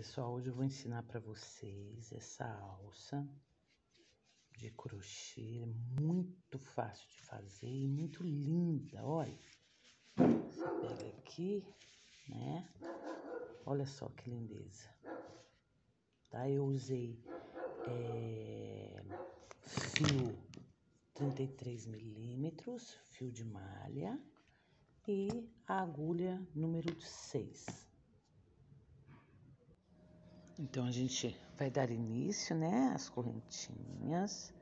Pessoal, hoje eu vou ensinar para vocês essa alça de crochê, muito fácil de fazer e muito linda, olha. Você pega aqui, né? Olha só que lindeza. Tá? Eu usei é, fio 33 milímetros, fio de malha e a agulha número 6. Então, a gente vai dar início, né, às correntinhas.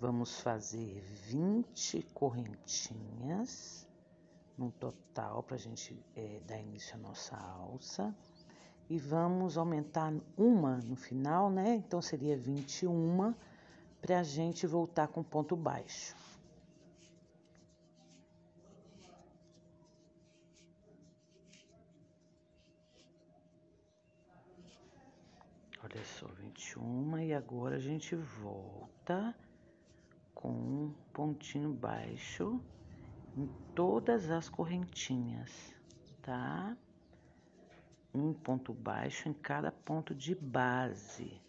Vamos fazer 20 correntinhas no total para a gente é, dar início à nossa alça. E vamos aumentar uma no final, né? Então, seria 21 para a gente voltar com ponto baixo. Olha só, 21 e agora a gente volta com um pontinho baixo em todas as correntinhas, tá? Um ponto baixo em cada ponto de base,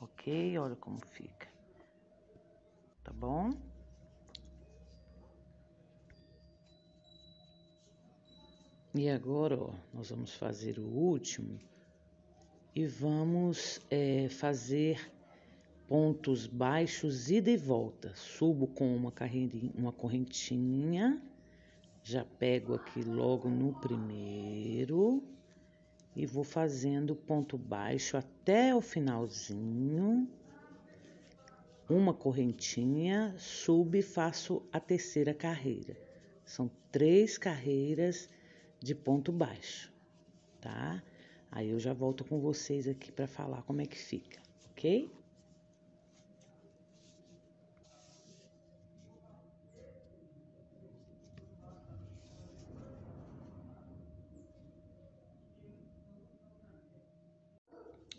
ok? Olha como fica, tá bom? E agora, ó, nós vamos fazer o último e vamos é, fazer pontos baixos ida e volta. Subo com uma, uma correntinha, já pego aqui logo no primeiro e vou fazendo ponto baixo até o finalzinho. Uma correntinha, subo e faço a terceira carreira. São três carreiras de ponto baixo, tá? Aí eu já volto com vocês aqui para falar como é que fica, ok?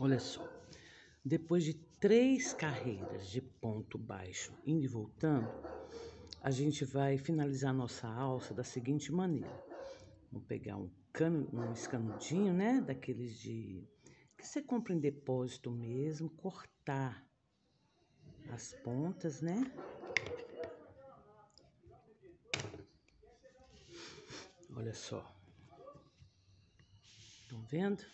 Olha só, depois de três carreiras de ponto baixo indo e voltando, a gente vai finalizar nossa alça da seguinte maneira. Vamos pegar um cano, um escanudinho, né? Daqueles de que você compra em depósito mesmo, cortar as pontas, né? Olha só. Estão vendo?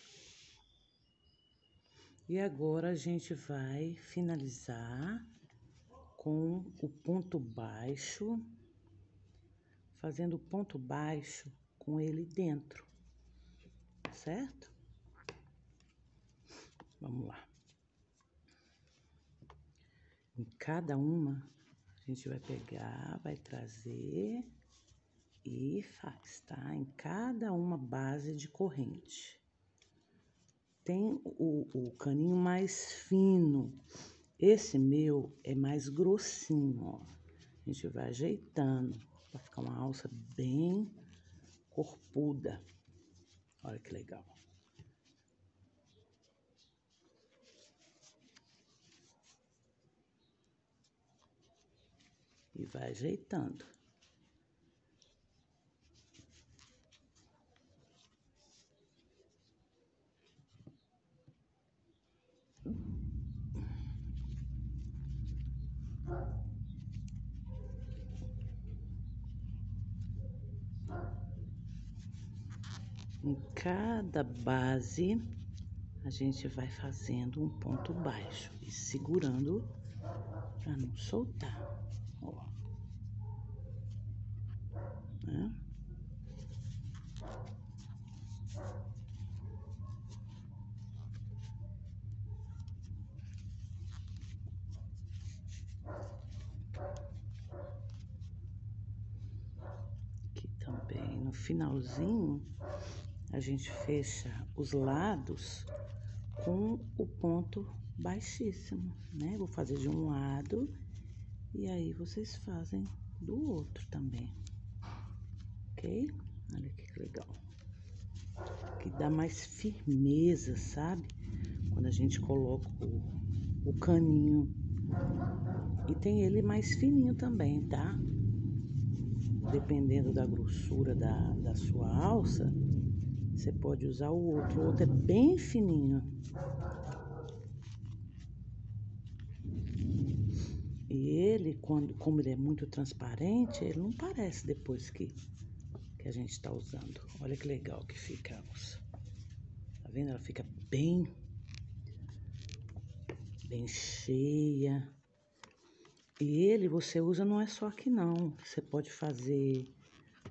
E agora a gente vai finalizar com o ponto baixo, fazendo o ponto baixo com ele dentro, certo? Vamos lá. Em cada uma, a gente vai pegar, vai trazer e faz, tá? Em cada uma base de corrente. Tem o, o caninho mais fino. Esse meu é mais grossinho, ó. A gente vai ajeitando para ficar uma alça bem corpuda. Olha que legal. E vai ajeitando. Em cada base, a gente vai fazendo um ponto baixo e segurando para não soltar. Ó. Né? Aqui também no finalzinho a gente fecha os lados com o ponto baixíssimo, né? Vou fazer de um lado e aí vocês fazem do outro também, ok? Olha que legal. Que dá mais firmeza, sabe? Quando a gente coloca o, o caninho. E tem ele mais fininho também, tá? Dependendo da grossura da, da sua alça, Você pode usar o outro. O outro é bem fininho. E ele, quando, como ele é muito transparente, ele não parece depois que, que a gente está usando. Olha que legal que fica. Tá vendo? Ela fica bem, bem cheia. E ele você usa não é só aqui não. Você pode fazer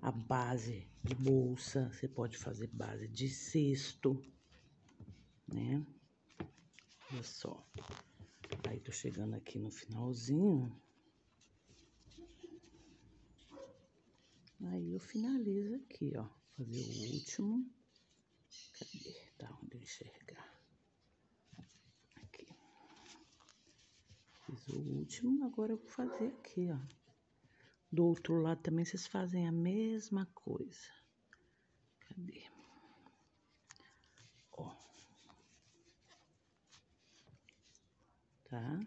a base de bolsa, você pode fazer base de cesto, né? Olha só. Aí tô chegando aqui no finalzinho. Aí eu finalizo aqui, ó. Fazer o último. Cadê? Tá onde eu enxergar? Aqui. Fiz o último, agora eu vou fazer aqui, ó. Do outro lado também vocês fazem a mesma coisa. Cadê? Ó. Tá?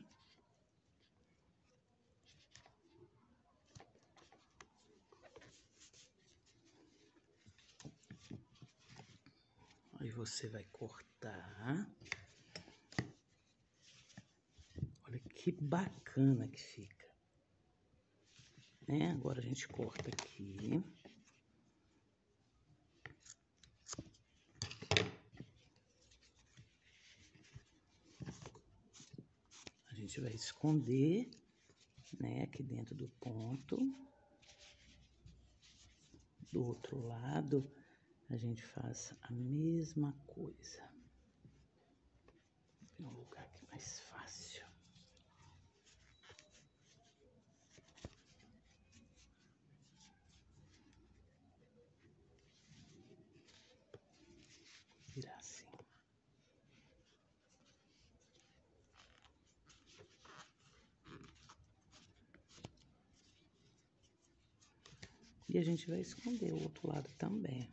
Aí você vai cortar. Olha que bacana que fica né? Agora a gente corta aqui. A gente vai esconder, né, aqui dentro do ponto. Do outro lado, a gente faz a mesma coisa. Um lugar aqui mais E a gente vai esconder o outro lado também.